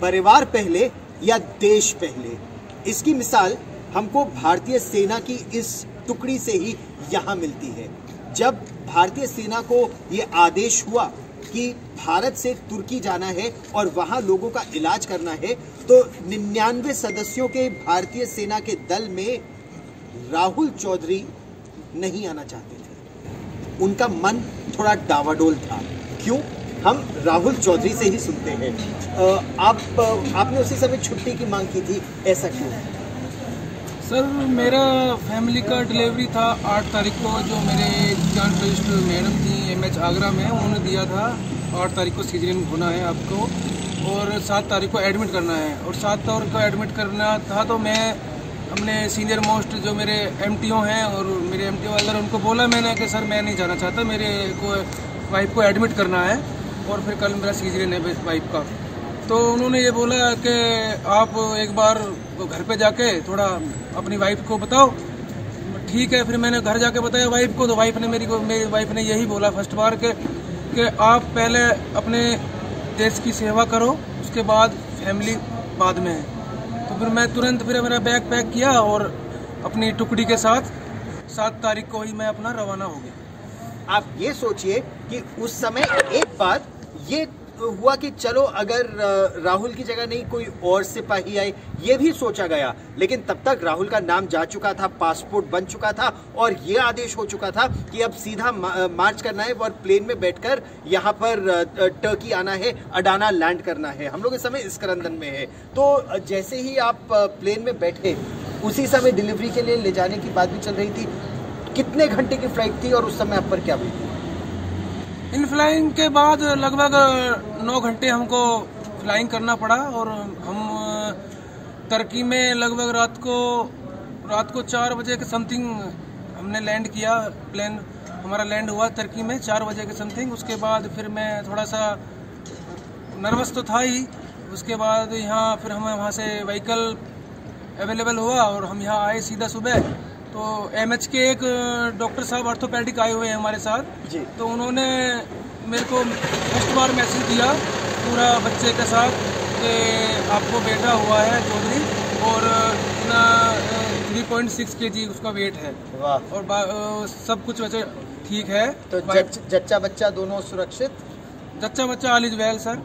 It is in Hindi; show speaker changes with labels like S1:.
S1: परिवार पहले या देश पहले? इसकी मिसाल हमको भारतीय सेना की इस टुकड़ी से ही यहाँ मिलती है। जब भारतीय सेना को ये आदेश हुआ कि भारत से तुर्की जाना है और वहाँ लोगों का इलाज करना है तो निन्यानवे सदस्यों के भारतीय सेना के दल में राहुल चौधरी नहीं आना चाहते थे। उनका मन थोड़ा डावाडोल था। क्यों? हम राहुल चौधरी से ही सुनते हैं। आप आपने उसी समय छुट्टी की मांग की थी, ऐसा क्यों?
S2: सर, मेरा फैमिली का डिलीवरी था आठ तारीख को, जो मेरे रजिस्टर मैडम थी एम एच आगरा में उन्होंने दिया था। आठ तारीख को सीजरिंग होना है आपको, और सात तारीख को एडमिट करना है। और सात तारीख को एडमिट करना था तो मैं अपने सीनियर मोस्ट जो मेरे एमटीओ हैं, और मेरे एम टी उनको बोला मैंने कि, सर, मैं नहीं जाना चाहता, मेरे को वाइफ को एडमिट करना है। और फिर कल मेरा सीजरिन है वाइफ का। तो उन्होंने ये बोला कि आप एक बार घर पे जाके थोड़ा अपनी वाइफ को बताओ। ठीक है, फिर मैंने घर जाके बताया वाइफ को तो वाइफ ने मेरी को, मेरी वाइफ ने यही बोला फ़र्स्ट बार के, कि आप पहले अपने देश की सेवा करो, उसके बाद फैमिली बाद में है। तो फिर मैं तुरंत फिर मेरा बैग पैक किया और अपनी टुकड़ी के साथ सात तारीख को ही मैं अपना रवाना हो गया।
S1: आप ये सोचिए कि उस समय एक बात ये हुआ कि चलो, अगर राहुल की जगह नहीं कोई और सिपाही आए ये भी सोचा गया। लेकिन तब तक राहुल का नाम जा चुका था, पासपोर्ट बन चुका था, और ये आदेश हो चुका था कि अब सीधा मार्च करना है और प्लेन में बैठकर यहाँ पर टर्की आना है, अडाना लैंड करना है। हम लोग इस समय स्करंदन में है। तो जैसे ही आप प्लेन में बैठे, उसी समय डिलीवरी के लिए ले जाने की बात भी चल रही थी। कितने घंटे की फ़्लाइट थी और उस समय आप पर क्या हुई? थी
S2: इन फ्लाइंग के बाद लगभग नौ घंटे हमको फ्लाइंग करना पड़ा और हम टर्की में लगभग रात को रात को चार बजे के समथिंग हमने लैंड किया प्लेन हमारा लैंड हुआ टर्की में चार बजे के समथिंग उसके बाद फिर मैं थोड़ा सा नर्वस तो था ही, उसके बाद यहाँ फिर हमें वहाँ से व्हीकल अवेलेबल हुआ और हम यहाँ आए सीधा सुबह। तो एमएच के एक डॉक्टर साहब ऑर्थोपेडिक आए हुए हैं हमारे साथ। जी। तो उन्होंने मेरे को फ़र्स्ट बार मैसेज दिया पूरा बच्चे के साथ कि आपको बेटा हुआ है चौधरी और इतना थ्री पॉइंट सिक्स के जी उसका वेट है। वाह। और सब कुछ वैसे ठीक है।
S1: तो जच्चा बच्चा दोनों सुरक्षित?
S2: जच्चा बच्चा आलिज वेल सर।